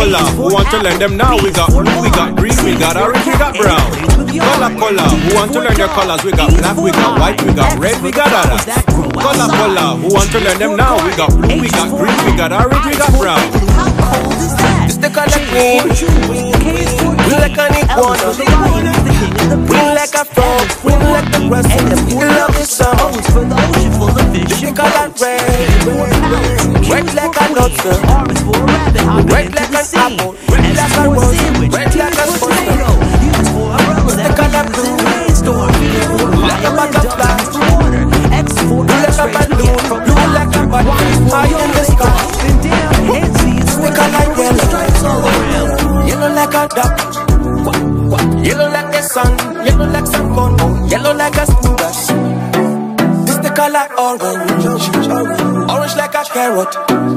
color, who want to learn them now? We got blue, we got green, we got orange, we got brown. Color, color, who want to learn their colors? We got black, we got white, we got red, we got others. Color, color, who want to learn them now? We got blue, we got green, we got orange, we got brown. It's the color green. We like an iguana. We like a frog. We like the grass in the middle of the sun. It's the color red. Red like a nut. Red like an apple. Red like a rose. Red like a. It's the color blue. Like a butterfly. Blue like a balloon. Blue like a butterfly. High in the sky. The color yellow. Yellow like a duck. Yellow like the sun. Yellow like some corn. Yellow like a spoon. It's the color orange. Orange like a carrot.